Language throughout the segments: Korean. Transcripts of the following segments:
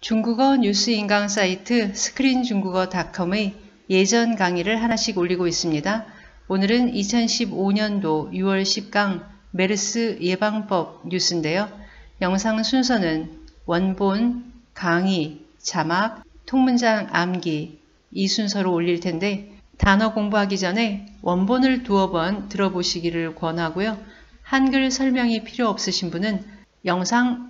중국어 뉴스 인강 사이트 스크린중국어닷컴의 예전 강의를 하나씩 올리고 있습니다. 오늘은 2015년도 6월 10강 메르스 예방법 뉴스인데요. 영상 순서는 원본, 강의, 자막, 통문장 암기 이 순서로 올릴 텐데 단어 공부하기 전에 원본을 두어 번 들어보시기를 권하고요. 한글 설명이 필요 없으신 분은 영상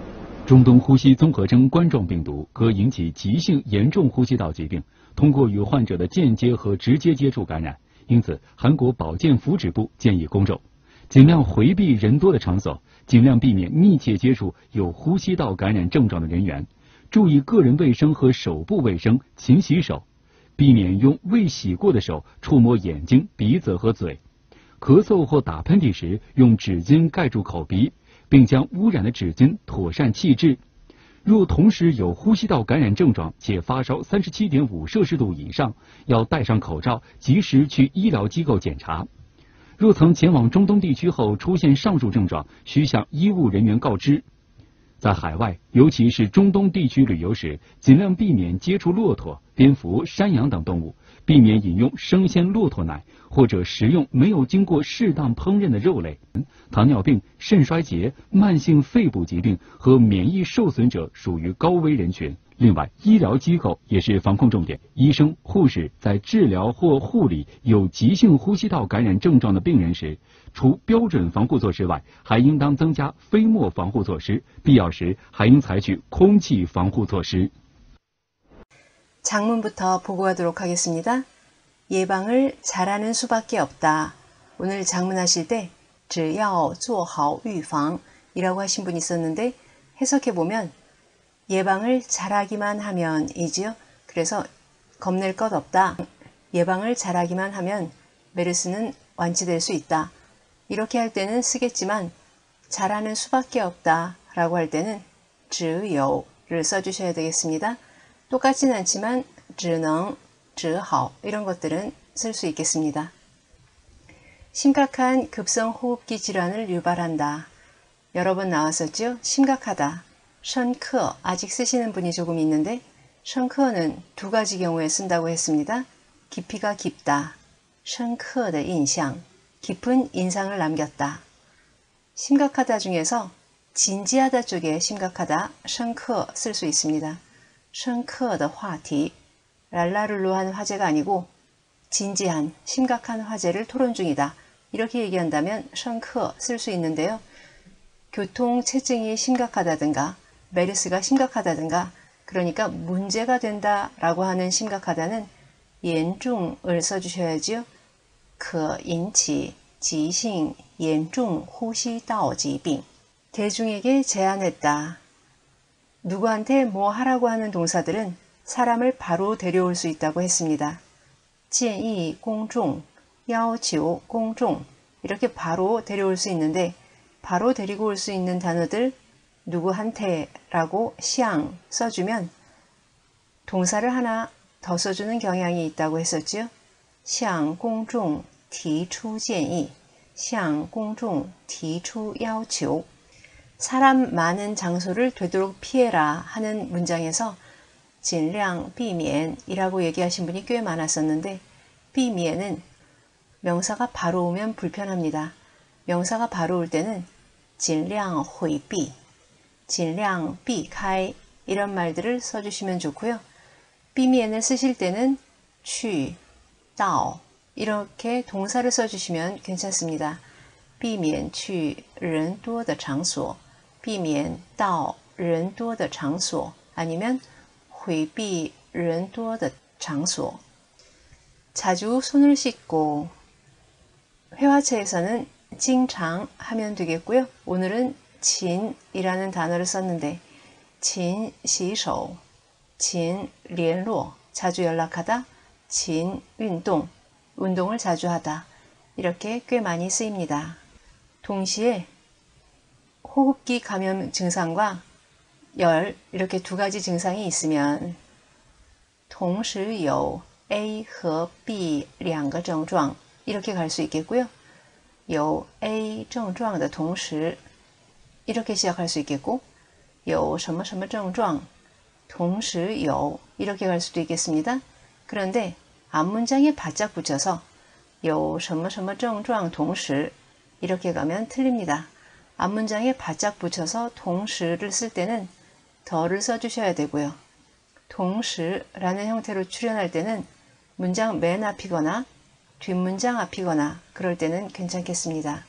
中东呼吸综合征冠状病毒可引起急性严重呼吸道疾病，通过与患者的间接和直接接触感染。因此，韩国保健福祉部建议公众尽量回避人多的场所，尽量避免密切接触有呼吸道感染症状的人员。注意个人卫生和手部卫生，勤洗手，避免用未洗过的手触摸眼睛、鼻子和嘴。咳嗽或打喷嚏时，用纸巾盖住口鼻，并将污染的纸巾妥善弃置。若同时有呼吸道感染症状且发烧三十七点五摄氏度以上，要戴上口罩，及时去医疗机构检查。若曾前往中东地区后出现上述症状，需向医务人员告知。在海外，尤其是中东地区旅游时，尽量避免接触骆驼、蝙蝠、山羊等动物，避免饮用生鲜骆驼奶或者食用没有经过适当烹饪的肉类。糖尿病、肾衰竭、慢性肺部疾病和免疫受损者属于高危人群。另外，医疗机构也是防控重点。医生、护士在治疗或护理有急性呼吸道感染症状的病人时，除标准防护措施外，还应当增加飞沫防护措施，必要时还应采取空气防护措施。 장문부터보고하도록하겠습니다 예방을잘하는수밖에없다오늘장문하실때只要做好预防이라고하신분이있었는데해석해보면 예방을 잘하기만 하면 이지요. 그래서 겁낼 것 없다. 예방을 잘하기만 하면 메르스는 완치될 수 있다. 이렇게 할 때는 쓰겠지만 잘하는 수밖에 없다 라고 할 때는 只有를 써주셔야 되겠습니다. 똑같진 않지만 只能, 只好 이런 것들은 쓸 수 있겠습니다. 심각한 급성호흡기 질환을 유발한다. 여러 번 나왔었죠? 심각하다. 션크어 아직 쓰시는 분이 조금 있는데 션크어는 두 가지 경우에 쓴다고 했습니다. 깊이가 깊다. 션크어의 인상 깊은 인상을 남겼다. 심각하다 중에서 진지하다 쪽에 심각하다 션크어 쓸 수 있습니다. 션크어의 화티 랄라룰루한 화제가 아니고 진지한 심각한 화제를 토론 중이다. 이렇게 얘기한다면 션크어 쓸 수 있는데요. 교통체증이 심각하다든가 메르스가 심각하다든가 그러니까 문제가 된다라고 하는 심각하다는严重을 써주셔야지요. 可引起急性严重呼吸道疾病 대중에게 제안했다. 누구한테 뭐 하라고 하는 동사들은 사람을 바로 데려올 수 있다고 했습니다. 建议公众要求公众 이렇게 바로 데려올 수 있는데 바로 데리고 올 수 있는 단어들 누구한테라고 시앙 써주면 동사를 하나 더 써주는 경향이 있다고 했었죠. 向公众提出建议,向公众提出要求. 사람 많은 장소를 되도록 피해라 하는 문장에서 尽量避免이라고 얘기하신 분이 꽤 많았었는데 避免은 명사가 바로 오면 불편합니다. 명사가 바로 올 때는 尽量回避 尽量 避开 이런 말들을 써주시면 좋고요. 비미엔을 쓰실 때는 취, 따오 이렇게 동사를 써주시면 괜찮습니다. 避免去人多的场所, 避免到人多的场所 아니면 回避人多的场所 자주 손을 씻고 회화체에서는 经常 하면 되겠고요. 오늘은 진이라는 단어를 썼는데 진, 시소, 진, 联络 자주 연락하다, 진, 운동, 운동을 자주 하다. 이렇게 꽤 많이 쓰입니다. 동시에 호흡기 감염 증상과 열 이렇게 두 가지 증상이 있으면 同时有 A 和 B 两个症状 이렇게 갈 수 있겠고요. 有 A 症状的同时 이렇게 시작할 수 있겠고 有什么什么症状同时有 이렇게 갈 수도 있겠습니다. 그런데 앞문장에 바짝 붙여서 有什么什么症状同时 이렇게 가면 틀립니다. 앞문장에 바짝 붙여서 동시를 쓸 때는 더를 써주셔야 되고요. 동시라는 형태로 출연할 때는 문장 맨 앞이거나 뒷문장 앞이거나 그럴 때는 괜찮겠습니다.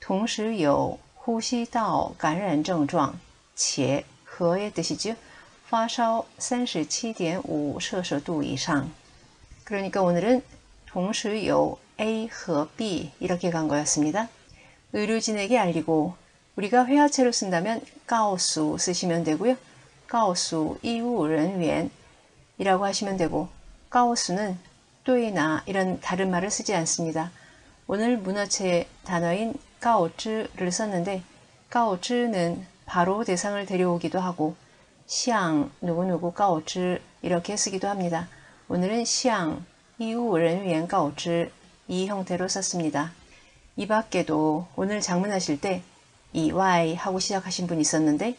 同时有呼吸道感染症状且和의 뜻이죠. 发烧37.5摄氏度 이상. 그러니까 오늘은 同时有 A 和 B 이렇게 간 거였습니다. 의료진에게 알리고 우리가 회화체로 쓴다면 까오수 쓰시면 되고요. 까오수 이우른위엔이라고 하시면 되고 까오수는 또이나 이런 다른 말을 쓰지 않습니다. 오늘 문화체 단어인 까오츠를 썼는데 까오츠는 바로 대상을 데려오기도 하고 시앙 누구누구 까오츠 이렇게 쓰기도 합니다. 오늘은 시앙 이우른위엔 까오츠 이 형태로 썼습니다. 이 밖에도 오늘 장문하실 때 이와이 하고 시작하신 분 있었는데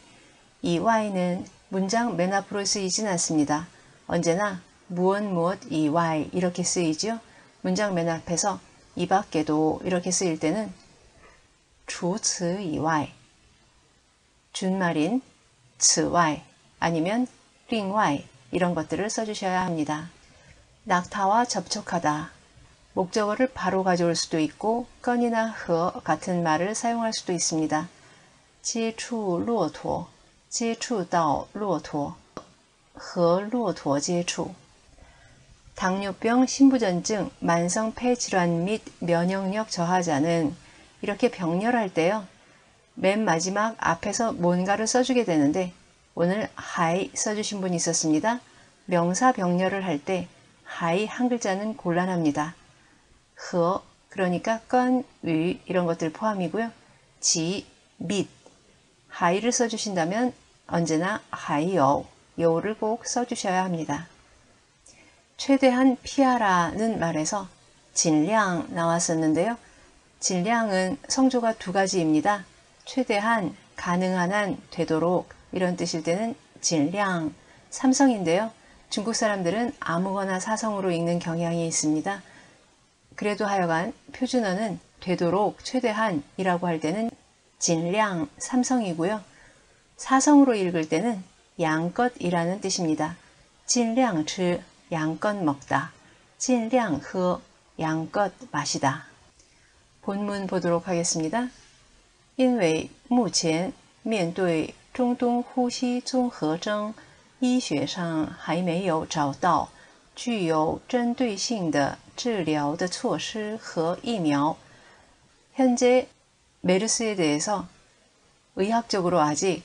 이와이는 문장 맨 앞으로 쓰이진 않습니다. 언제나 무엇 무엇 이와이 이렇게 쓰이죠. 문장 맨 앞에서 이 밖에도 이렇게 쓰일 때는 주츠 이와이 준말인 츠와이 아니면 링와이 이런 것들을 써주셔야 합니다. 낙타와 접촉하다 목적어를 바로 가져올 수도 있고 건이나 허 같은 말을 사용할 수도 있습니다. 接触骆驼, 接触到骆驼, 和骆驼接触. 당뇨병, 신부전증, 만성 폐질환 및 면역력 저하자는 이렇게 병렬할 때요. 맨 마지막 앞에서 뭔가를 써주게 되는데 오늘 하이 써주신 분이 있었습니다. 명사 병렬을 할 때 하이 한 글자는 곤란합니다. 和 그러니까 跟, 与 이런 것들 포함이고요. 及, 및 还를 써주신다면 언제나 하이요, 요를 꼭 써주셔야 합니다. 최대한 피하라는 말에서 질량 나왔었는데요. 질량은 성조가 두 가지입니다. 최대한, 가능한 한, 되도록 이런 뜻일 때는 질량, 삼성인데요. 중국 사람들은 아무거나 사성으로 읽는 경향이 있습니다. 그래도 하여간 표준어는 되도록 최대한이라고 할 때는 질량 삼성이고요. 사성으로 읽을 때는 양껏이라는 뜻입니다. 질량 치 양껏 먹다. 질량 허 양껏 마시다. 본문 보도록 하겠습니다. 因为目前面对中东呼吸综合征医学上还没有找到 具有针对性的治疗的措施和疫苗. 현재 메르스에 대해서 의학적으로 아직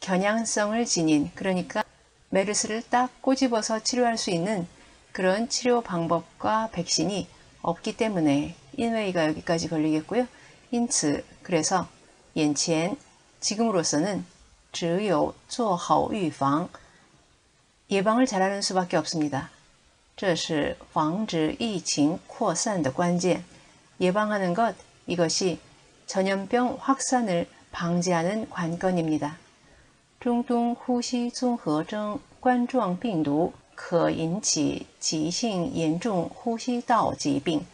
겨냥성을 지닌 그러니까 메르스를 딱 꼬집어서 치료할 수 있는 그런 치료 방법과 백신이 없기 때문에 인웨이가 여기까지 걸리겠고요. 인츠 그래서 眼前 지금으로서는 只有做好预防 예방을 잘하는 수밖에 없습니다. 这是防止疫情扩散的关键. 예방하는 것, 이것이 전염병 확산을 방지하는 관건입니다. 중동 후시综合征 冠状 病毒 可引起急性严重呼吸道疾病.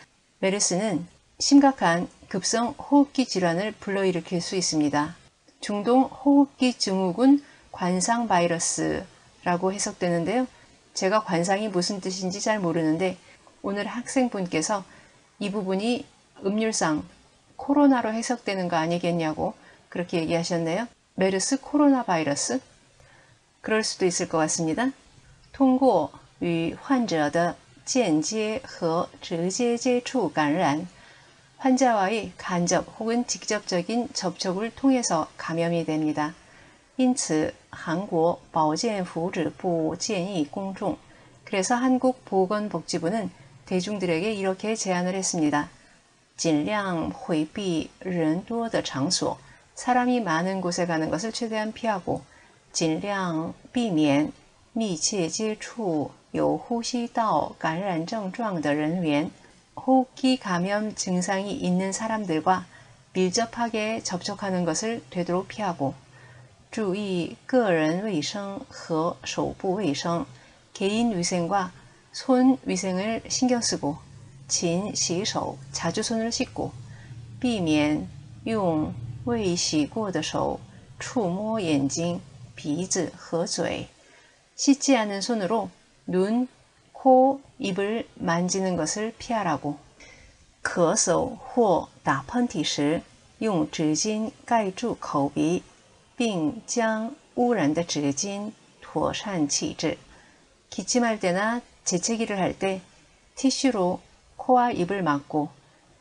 메르스는 심각한 급성 호흡기 질환을 불러일으킬 수 있습니다. 중동 호흡기 증후군 관상 바이러스 라고 해석되는데요. 제가 관상이 무슨 뜻인지 잘 모르는데 오늘 학생분께서 이 부분이 음률상 코로나로 해석되는 거 아니겠냐고 그렇게 얘기하셨네요. 메르스 코로나 바이러스? 그럴 수도 있을 것 같습니다. 通过与患者的间接和直接接触感染 환자와의 간접 혹은 직접적인 접촉을 통해서 감염이 됩니다. 因此， 韩国保健福祉部建议公众 그래서 한국보건복지부는 대중들에게 이렇게 제안을 했습니다. 尽量回避人多的场所 사람이 많은 곳에 가는 것을 최대한 피하고 尽量避免密切接触有呼吸道感染症状的人员 호흡기 감염 증상이 있는 사람들과 밀접하게 접촉하는 것을 되도록 피하고 注意个人卫生和手部卫生 개인 위생과 손 위생을 신경 쓰고 勤洗手 자주 손을 씻고 避免用未洗过的手触摸眼睛、鼻子和嘴 씻지 않은 손으로 눈, 코, 입을 만지는 것을 피하라고 咳嗽或打喷嚏时用纸巾盖住口鼻 并将污染的纸巾妥善弃置 기침할 때나 재채기를 할 때 티슈로 코와 입을 막고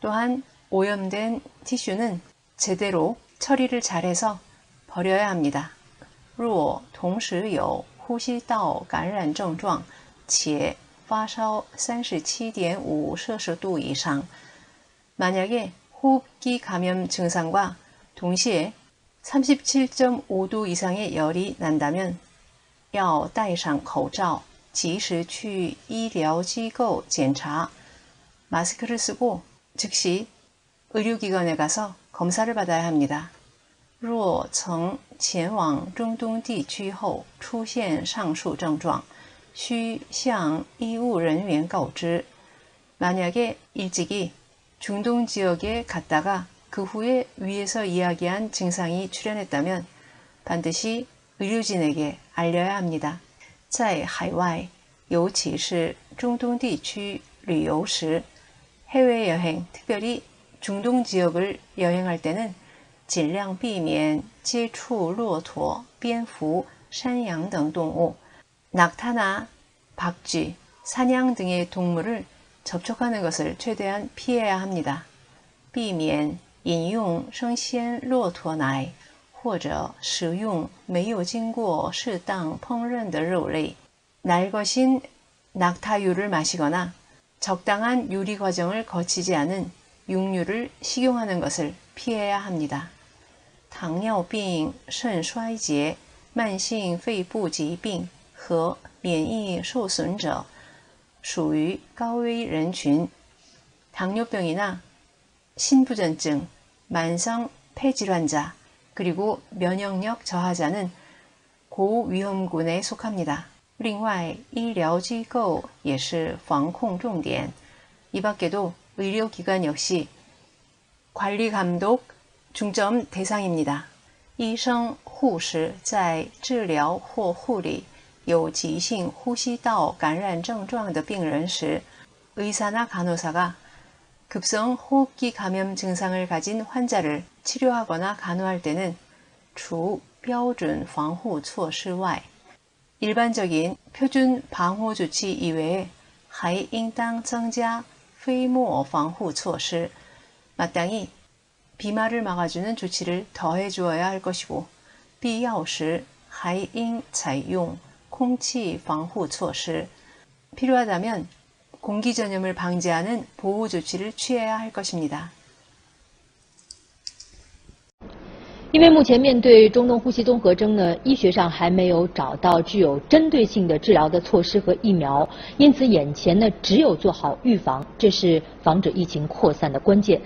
또한 오염된 티슈는 제대로 처리를 잘해서 버려야 합니다. 若同时有呼吸道感染症状且发烧37.5摄氏度以上 만약에 호흡기 감염 증상과 동시에 37.5도 이상의 열이 난다면 要戴上口罩及时去医疗机构检查 마스크를 쓰고 즉시 의료기관에 가서 검사를 받아야 합니다. 若曾前往中东地区后出现上述症状，需向医务人员告知。 만약에 일찍이 중동 지역에 갔다가 그 후에 위에서 이야기한 증상이 출현했다면 반드시 의료진에게 알려야 합니다. 在海外尤其是中东地区旅游时 해외여행, 특별히 중동 지역을 여행할 때는 尽量避免接触骆驼、蝙蝠、山羊等动物, 낙타나 박쥐, 사냥 등의 동물을 접촉하는 것을 최대한 피해야 합니다. 避免 饮用生鲜骆驼奶或者食用没有经过适当烹饪的肉类, 날것인 낙타유를 마시거나 적당한 요리 과정을 거치지 않은 육류를 식용하는 것을 피해야 합니다. 糖尿病、肾衰竭、慢性肺部疾病和免疫受损者属于高危人群. 당뇨병이나 신부전증, 만성 폐질환자, 그리고 면역력 저하자는 고위험군에 속합니다. 另外，医疗机构也是防控重点。이 밖에도 의료기관 역시 관리 감독 중점 대상입니다. 医生、护士在治疗或护理有急性呼吸道感染症状的病人时， 의사나 간호사가 급성 호흡기 감염 증상을 가진 환자를 치료하거나 간호할 때는 除标准防护措施外 일반적인 표준 방호 조치 이외에 还应当增加飞沫防护措施 마땅히 비말을 막아주는 조치를 더해 주어야 할 것이고 必要时还应采用空气防护措施 필요하다면 공기 전염을 방지하는 보호 조치를 취해야 할 것입니다. 因为目前面对中东呼吸综合征呢，医学上还没有找到具有针对性的治疗的措施和疫苗，因此眼前呢只有做好预防，这是防止疫情扩散的关键。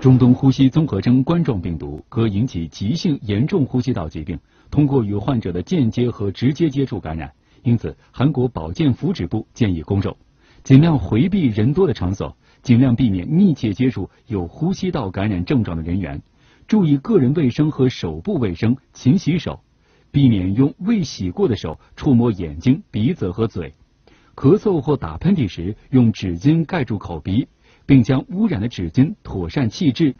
中东呼吸综合征冠状病毒可引起急性严重呼吸道疾病，通过与患者的间接和直接接触感染，因此韩国保健福祉部建议公众 尽量回避人多的场所，尽量避免密切接触有呼吸道感染症状的人员。注意个人卫生和手部卫生，勤洗手，避免用未洗过的手触摸眼睛、鼻子和嘴。咳嗽或打喷嚏时，用纸巾盖住口鼻，并将污染的纸巾妥善弃置。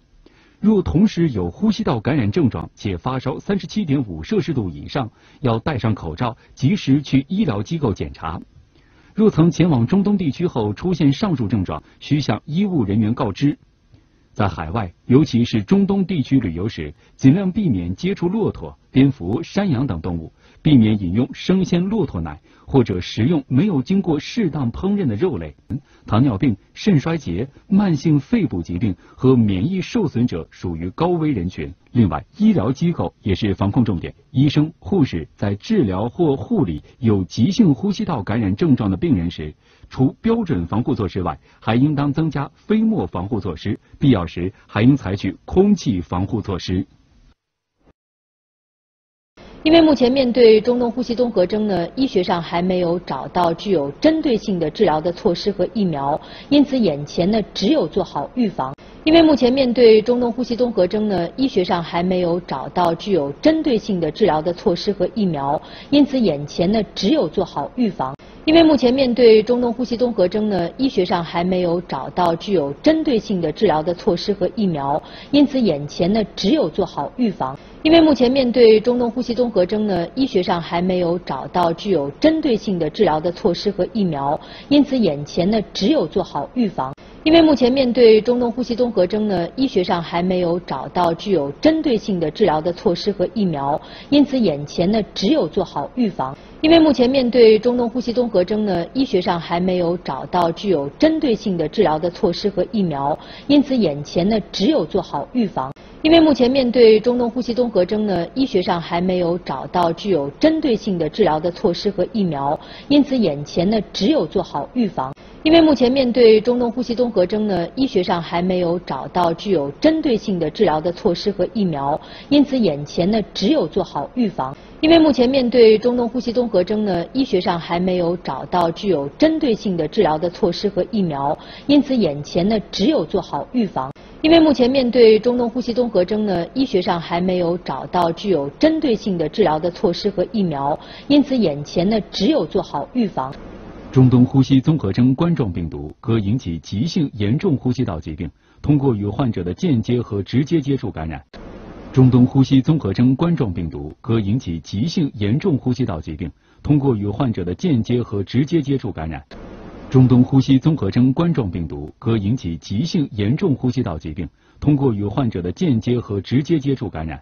若同时有呼吸道感染症状且发烧三十七点五摄氏度以上，要戴上口罩，及时去医疗机构检查。若曾前往中东地区后出现上述症状，需向医务人员告知。在海外，尤其是中东地区旅游时，尽量避免接触骆驼、蝙蝠、山羊等动物，避免饮用生鲜骆驼奶或者食用没有经过适当烹饪的肉类。糖尿病、肾衰竭、慢性肺部疾病和免疫受损者属于高危人群。另外，医疗机构也是防控重点。医生、护士在治疗或护理有急性呼吸道感染症状的病人时，除标准防护措施外，还应当增加飞沫防护措施，必要时还应采取空气防护措施。因为目前面对中东呼吸综合征呢，医学上还没有找到具有针对性的治疗的措施和疫苗，因此眼前呢只有做好预防。因为目前面对中东呼吸综合征呢，医学上还没有找到具有针对性的治疗的措施和疫苗，因此眼前呢只有做好预防。因为目前面对中东呼吸综合征呢，医学上还没有找到具有针对性的治疗的措施和疫苗，因此眼前呢只有做好预防。因为目前面对中东呼吸综合征呢，医学上还没有找到具有针对性的治疗的措施和疫苗，因此眼前呢只有做好预防。因为目前面对中东呼吸综合征呢，医学上还没有找到具有针对性的治疗的措施和疫苗，因此眼前呢只有做好预防。因为目前面对中东呼吸综合征呢，医学上还没有找到具有针对性的治疗的措施和疫苗，因此眼前呢只有做好预防。因为目前面对中东呼吸综合征呢，医学上还没有找到具有针对性的治疗的措施和疫苗，因此眼前呢只有做好预防。因为目前面对中东呼吸综合征呢，医学上还没有找到具有针对性的治疗的措施和疫苗，因此眼前呢只有做好预防。因为目前面对中东呼吸综合征呢，医学上还没有找到具有针对性的治疗的措施和疫苗，因此眼前呢只有做好预防。因为目前面对中东呼吸综合征呢，医学上还没有找到具有针对性的治疗的措施和疫苗，因此眼前呢只有做好预防。中东呼吸综合征冠状病毒可引起急性严重呼吸道疾病，通过与患者的间接和直接接触感染。中东呼吸综合征冠状病毒可引起急性严重呼吸道疾病，通过与患者的间接和直接接触感染。中东呼吸综合征冠状病毒可引起急性严重呼吸道疾病，通过与患者的间接和直接接触感染。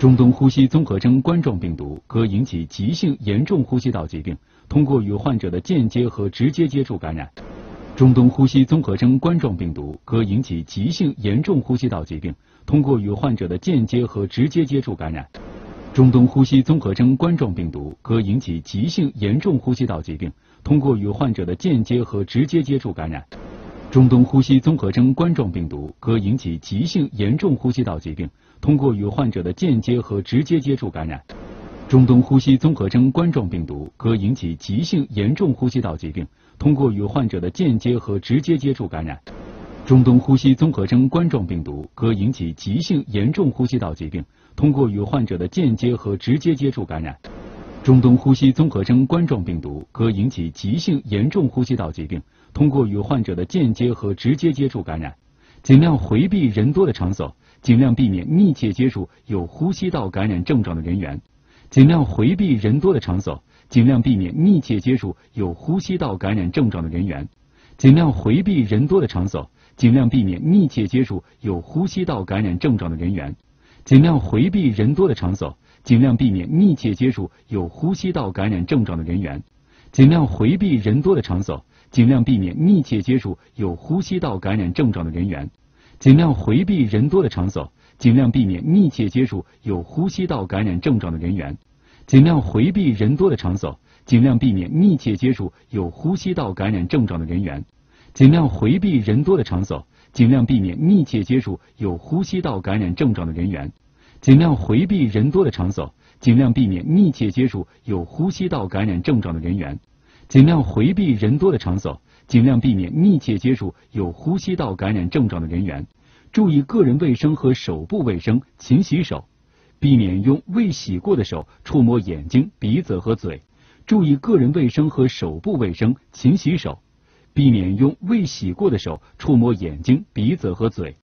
中东呼吸综合征冠状病毒可引起急性严重呼吸道疾病，通过与患者的间接和直接接触感染。中东呼吸综合征冠状病毒可引起急性严重呼吸道疾病，通过与患者的间接和直接接触感染。中东呼吸综合征冠状病毒可引起急性严重呼吸道疾病。通过与患者的间接和直接接触感染，中东呼吸综合征冠状病毒可引起急性严重呼吸道疾病。通过与患者的间接和直接接触感染，中东呼吸综合征冠状病毒可引起急性严重呼吸道疾病。通过与患者的间接和直接接触感染，中东呼吸综合征冠状病毒可引起急性严重呼吸道疾病。通过与患者的间接和直接接触感染。中东呼吸综合征冠状病毒可引起急性严重呼吸道疾病，通过与患者的间接和直接接触感染。尽量回避人多的场所，尽量避免密切接触有呼吸道感染症状的人员。尽量回避人多的场所，尽量避免密切接触有呼吸道感染症状的人员。尽量回避人多的场所，尽量避免密切接触有呼吸道感染症状的人员。尽量回避人多的场所。尽量避免密切接触有呼吸道感染症状的人员，尽量回避人多的场所，尽量避免密切接触有呼吸道感染症状的人员，尽量回避人多的场所，尽量避免密切接触有呼吸道感染症状的人员，尽量回避人多的场所，尽量避免密切接触有呼吸道感染症状的人员，尽量回避人多的场所，尽量避免密切接触有呼吸道感染症状的人员。尽量回避人多的场所，尽量避免密切接触有呼吸道感染症状的人员。尽量回避人多的场所，尽量避免密切接触有呼吸道感染症状的人员。注意个人卫生和手部卫生，勤洗手，避免用未洗过的手触摸眼睛、鼻子和嘴。注意个人卫生和手部卫生，勤洗手，避免用未洗过的手触摸眼睛、鼻子和嘴。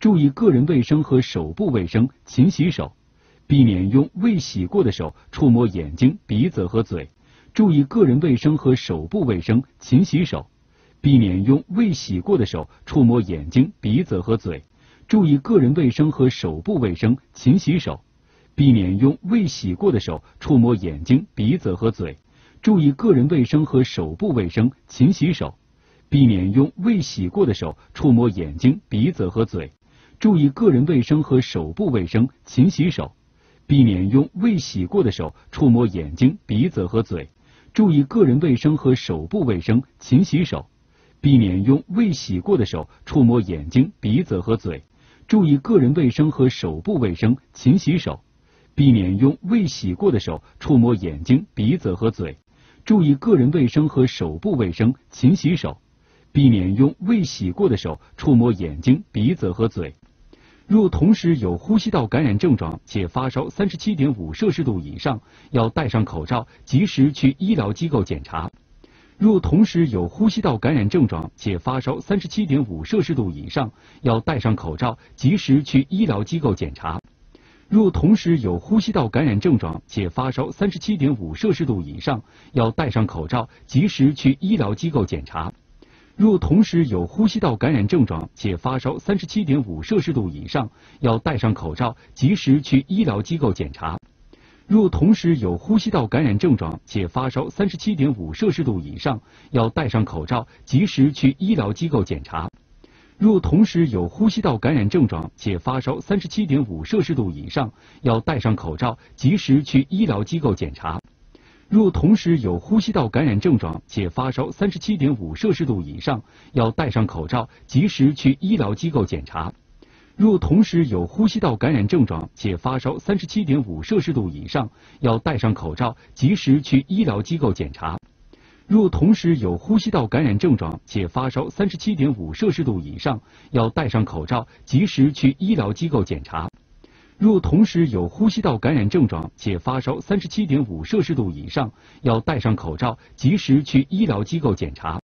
注意个人卫生和手部卫生，勤洗手，避免用未洗过的手触摸眼睛、鼻子和嘴。注意个人卫生和手部卫生，勤洗手，避免用未洗过的手触摸眼睛、鼻子和嘴。注意个人卫生和手部卫生，勤洗手，避免用未洗过的手触摸眼睛、鼻子和嘴，注意个人卫生和手部卫生，勤洗手。避免用未洗过的手触摸眼睛、鼻子和嘴，注意个人卫生和手部卫生，勤洗手。避免用未洗过的手触摸眼睛、鼻子和嘴，注意个人卫生和手部卫生，勤洗手。避免用未洗过的手触摸眼睛、鼻子和嘴，注意个人卫生和手部卫生，勤洗手。避免用未洗过的手触摸眼睛、鼻子和嘴，注意个人卫生和手部卫生，勤洗手。避免用未洗过的手触摸眼睛、鼻子和嘴。若同时有呼吸道感染症状且发烧三十七点五摄氏度以上，要戴上口罩，及时去医疗机构检查。若同时有呼吸道感染症状且发烧三十七点五摄氏度以上，要戴上口罩，及时去医疗机构检查。若同时有呼吸道感染症状且发烧三十七点五摄氏度以上，要戴上口罩，及时去医疗机构检查。若同时有呼吸道感染症状且发烧三十七点五摄氏度以上，要戴上口罩，及时去医疗机构检查。若同时有呼吸道感染症状且发烧三十七点五摄氏度以上，要戴上口罩，及时去医疗机构检查。若同时有呼吸道感染症状且发烧三十七点五摄氏度以上，要戴上口罩，及时去医疗机构检查。若同时有呼吸道感染症状且发烧三十七点五摄氏度以上，要戴上口罩，及时去医疗机构检查。若同时有呼吸道感染症状且发烧三十七点五摄氏度以上，要戴上口罩，及时去医疗机构检查。若同时有呼吸道感染症状且发烧三十七点五摄氏度以上，要戴上口罩，及时去医疗机构检查。若同时有呼吸道感染症状且发烧三十七点五摄氏度以上，要戴上口罩，及时去医疗机构检查。